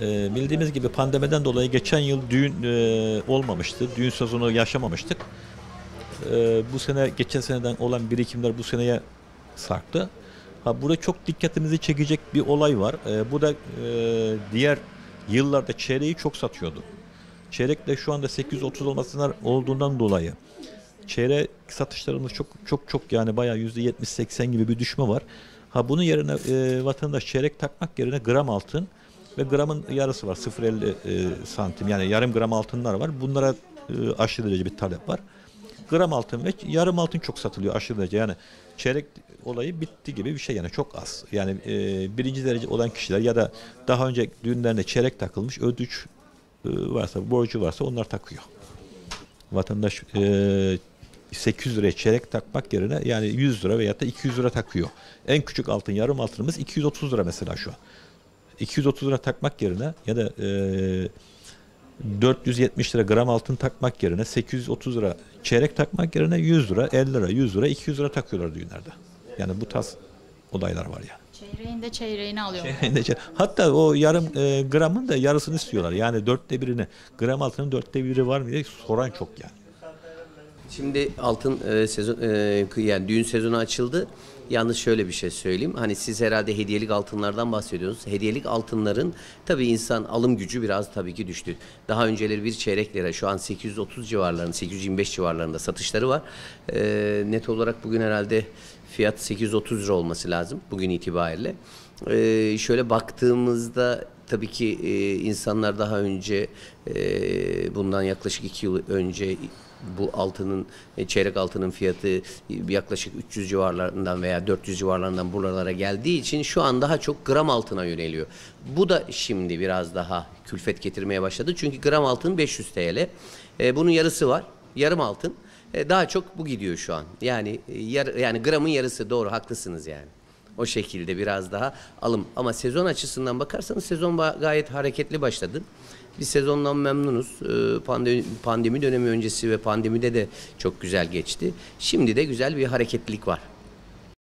Ee, bildiğimiz gibi pandemiden dolayı geçen yıl düğün e, olmamıştı. Düğün sezonu yaşamamıştık. Ee, bu sene geçen seneden olan birikimler bu seneye sarktı. Ha burada çok dikkatimizi çekecek bir olay var. Ee, bu da e, diğer yıllarda çeyreği çok satıyordu. Çeyrek de şu anda 830 olmasından olduğundan dolayı çeyrek satışlarımız çok çok çok yani bayağı %70-80 gibi bir düşme var. Ha bunun yerine e, vatandaş çeyrek takmak yerine gram altın ve gramın yarısı var 0.50 e, santim yani yarım gram altınlar var. Bunlara e, aşırı derece bir talep var. Gram altın ve yarım altın çok satılıyor aşırı derece yani çeyrek olayı bitti gibi bir şey yani çok az. Yani e, birinci derece olan kişiler ya da daha önce düğünlerinde çeyrek takılmış ödüç e, varsa borcu varsa onlar takıyor. Vatandaş e, 800 liraya çeyrek takmak yerine yani 100 lira veya da 200 lira takıyor. En küçük altın yarım altınımız 230 lira mesela şu an. 230 lira takmak yerine ya da e, 470 lira gram altın takmak yerine 830 lira çeyrek takmak yerine 100 lira, 50 lira, 100 lira, 200 lira takıyorlar düğünlerde. Yani bu tarz olaylar var yani. Çeyreğinde çeyreğini alıyor. Hatta o yarım e, gramın da yarısını istiyorlar. Yani dörtte birini, gram altının dörtte biri var mı diye soran çok yani. Şimdi altın e, sezon e, yani düğün sezonu açıldı. Yalnız şöyle bir şey söyleyeyim. Hani siz herhalde hediyelik altınlardan bahsediyorsunuz. Hediyelik altınların tabii insan alım gücü biraz tabii ki düştü. Daha önceleri bir çeyrek lira şu an 830 civarlarında 825 civarlarında satışları var. E, net olarak bugün herhalde fiyat 830 lira olması lazım bugün itibariyle. E, şöyle baktığımızda tabii ki e, insanlar daha önce e, bundan yaklaşık iki yıl önce bu altının e, çeyrek altının fiyatı e, yaklaşık 300 civarlarından veya 400 civarlarından buralara geldiği için şu an daha çok gram altına yöneliyor. Bu da şimdi biraz daha külfet getirmeye başladı. Çünkü gram altın 500 TL. E, bunun yarısı var. Yarım altın. E, daha çok bu gidiyor şu an. Yani e, yar, yani gramın yarısı doğru haklısınız yani. O şekilde biraz daha alım. Ama sezon açısından bakarsanız sezon gayet hareketli başladı. Biz sezondan memnunuz. Ee, pandemi dönemi öncesi ve pandemide de çok güzel geçti. Şimdi de güzel bir hareketlilik var.